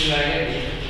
Similarly,